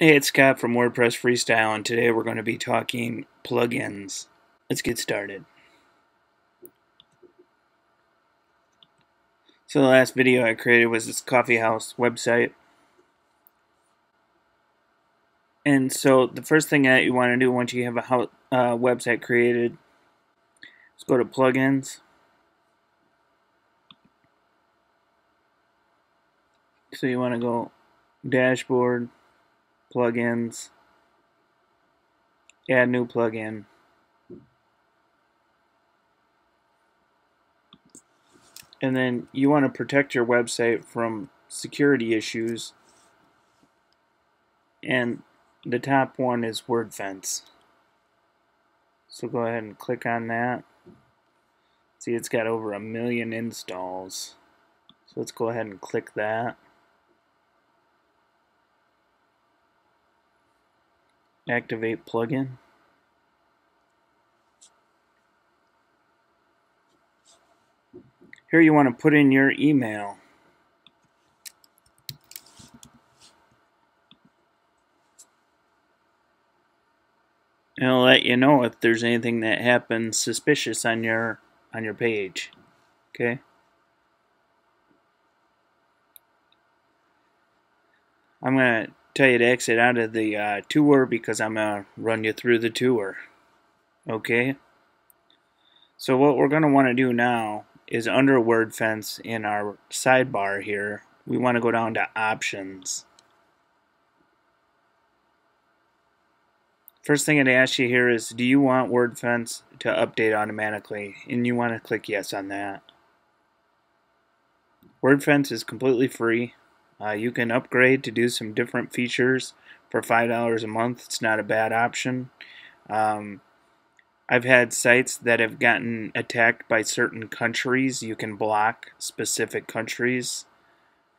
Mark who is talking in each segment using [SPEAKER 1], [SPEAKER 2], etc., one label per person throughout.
[SPEAKER 1] Hey, it's Scott from WordPress Freestyle, and today we're going to be talking plugins. Let's get started. So the last video I created was this coffee house website. And so the first thing that you want to do once you have a uh, website created is go to plugins. So you want to go dashboard plugins, add new plugin. And then you want to protect your website from security issues. And the top one is Wordfence. So go ahead and click on that. See, it's got over a million installs. So let's go ahead and click that. Activate plugin. Here you want to put in your email. It'll let you know if there's anything that happens suspicious on your on your page. Okay? I'm going to tell you to exit out of the uh, tour because I'm going to run you through the tour. Okay? So what we're going to want to do now is under Wordfence in our sidebar here, we want to go down to Options. First thing it asks you here is, do you want Wordfence to update automatically? And you want to click yes on that. Wordfence is completely free. Uh, you can upgrade to do some different features for $5 a month. It's not a bad option. Um, I've had sites that have gotten attacked by certain countries. You can block specific countries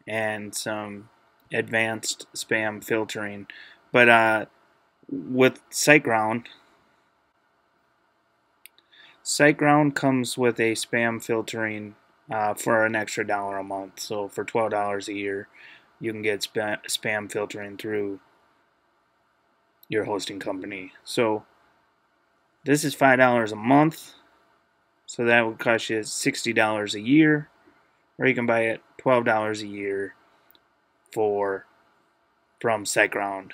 [SPEAKER 1] and some advanced spam filtering. But uh, with SiteGround, SiteGround comes with a spam filtering uh, for an extra dollar a month. So for twelve dollars a year, you can get spam, spam filtering through your hosting company. So this is five dollars a month. So that would cost you sixty dollars a year, or you can buy it twelve dollars a year for from SiteGround.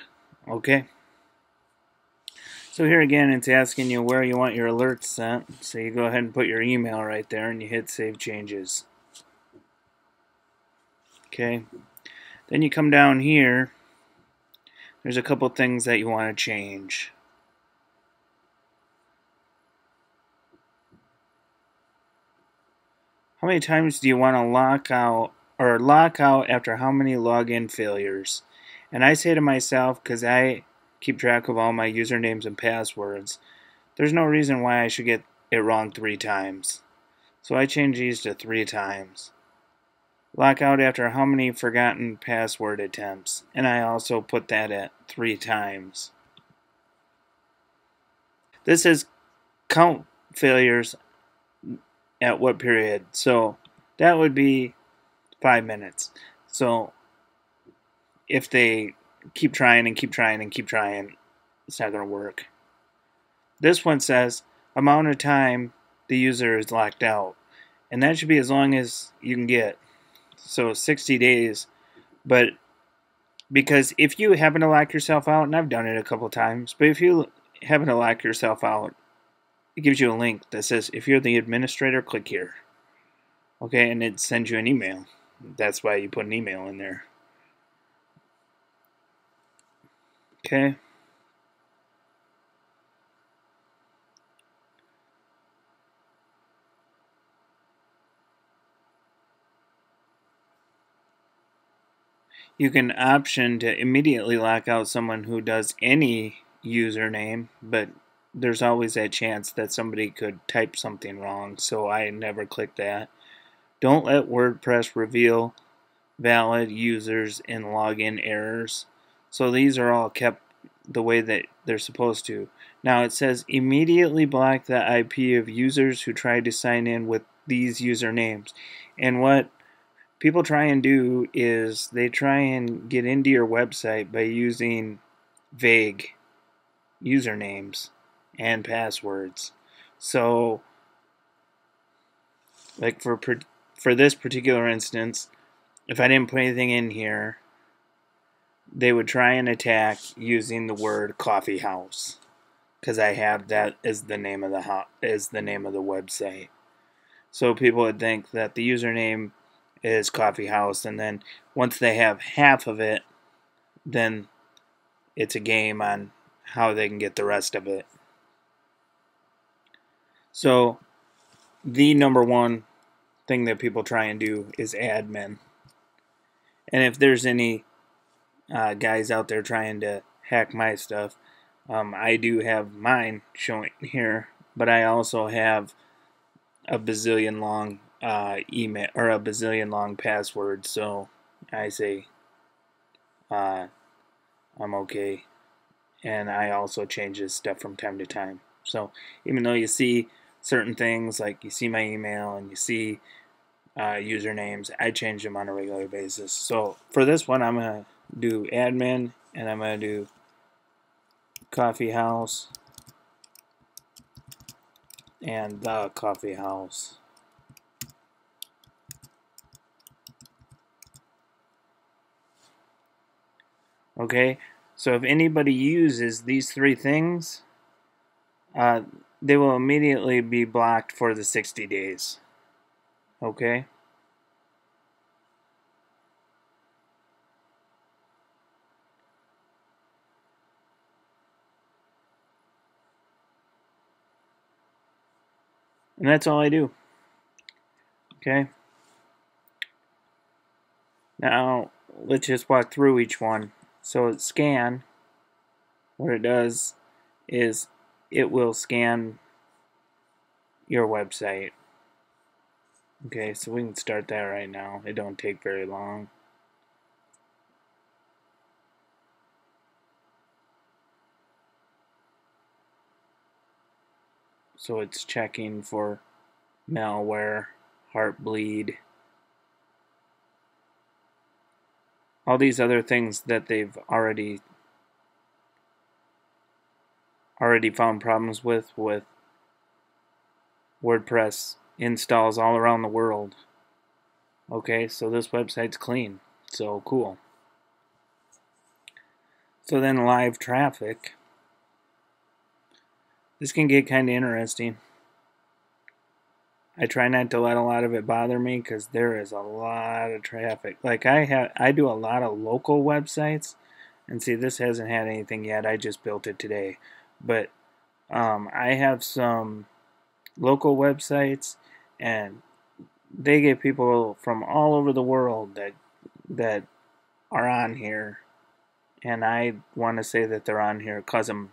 [SPEAKER 1] Okay. So here again, it's asking you where you want your alerts sent. So you go ahead and put your email right there and you hit Save Changes. Okay. Then you come down here. There's a couple things that you want to change. How many times do you want to lock out or lock out after how many login failures? And I say to myself, because I keep track of all my usernames and passwords. There's no reason why I should get it wrong three times. So I change these to three times. Lockout after how many forgotten password attempts. And I also put that at three times. This is count failures at what period. So that would be five minutes. So if they keep trying and keep trying and keep trying. It's not going to work. This one says amount of time the user is locked out. And that should be as long as you can get. So 60 days. But because if you happen to lock yourself out, and I've done it a couple times, but if you happen to lock yourself out, it gives you a link that says if you're the administrator, click here. Okay, and it sends you an email. That's why you put an email in there. Okay. You can option to immediately lock out someone who does any username, but there's always that chance that somebody could type something wrong, so I never click that. Don't let WordPress reveal valid users and login errors. So these are all kept the way that they're supposed to. Now it says immediately block the IP of users who try to sign in with these usernames. And what people try and do is they try and get into your website by using vague usernames and passwords. So, like for for this particular instance, if I didn't put anything in here, they would try and attack using the word coffee house because I have that as the name of the ho- as the name of the website. So people would think that the username is coffee house, and then once they have half of it, then it's a game on how they can get the rest of it. So the number one thing that people try and do is admin. And if there's any uh, guys out there trying to hack my stuff, um, I do have mine showing here, but I also have a bazillion long uh, email or a bazillion long password. So I say uh, I'm okay, and I also change this stuff from time to time. So even though you see certain things like you see my email and you see uh, usernames, I change them on a regular basis. So for this one, I'm gonna do admin and I'm gonna do coffee house and the coffee house. Okay, so if anybody uses these three things, uh, they will immediately be blocked for the 60 days. Okay? And that's all I do. Okay? Now, let's just walk through each one. So scan, what it does is it will scan your website. Okay, so we can start that right now. It don't take very long. So it's checking for malware, heartbleed, all these other things that they've already already found problems with with WordPress installs all around the world. Okay, so this website's clean. So cool. So then live traffic. This can get kind of interesting. I try not to let a lot of it bother me because there is a lot of traffic. Like I have, I do a lot of local websites, and see, this hasn't had anything yet. I just built it today, but um, I have some local websites, and they get people from all over the world that that are on here, and I want to say that they're on here because I'm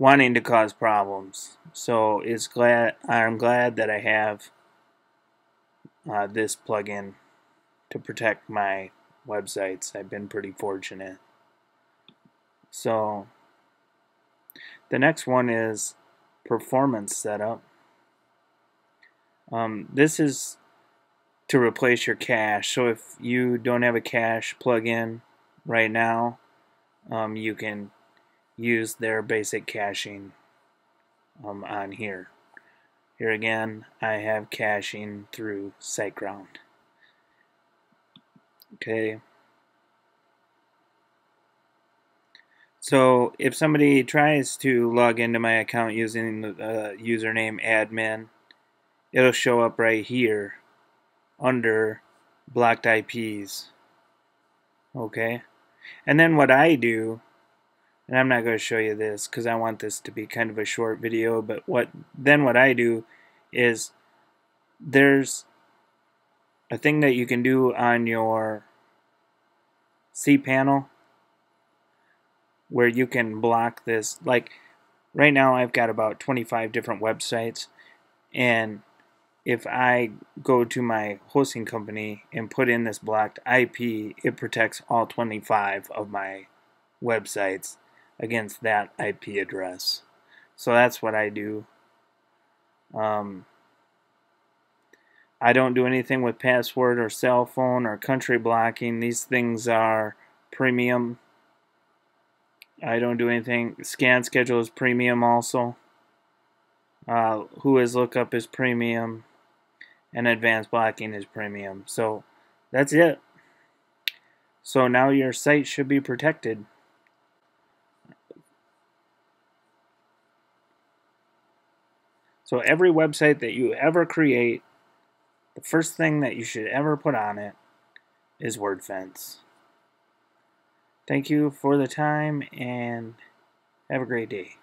[SPEAKER 1] wanting to cause problems. So it's glad I'm glad that I have uh, this plugin to protect my websites. I've been pretty fortunate. So the next one is performance setup. Um, this is to replace your cache. So if you don't have a cache plugin right now, um, you can use their basic caching um, on here. Here again, I have caching through SiteGround. Okay. So if somebody tries to log into my account using the uh, username admin, it'll show up right here under blocked IPs. Okay. And then what I do and I'm not going to show you this because I want this to be kind of a short video but what then what I do is there's a thing that you can do on your cPanel where you can block this. Like right now I've got about 25 different websites and if I go to my hosting company and put in this blocked IP it protects all 25 of my websites against that IP address. So that's what I do. Um, I don't do anything with password or cell phone or country blocking. These things are premium I don't do anything. Scan schedule is premium also. Uh, Whois lookup is premium. And advanced blocking is premium. So that's it. So now your site should be protected. So every website that you ever create, the first thing that you should ever put on it is Wordfence. Thank you for the time and have a great day.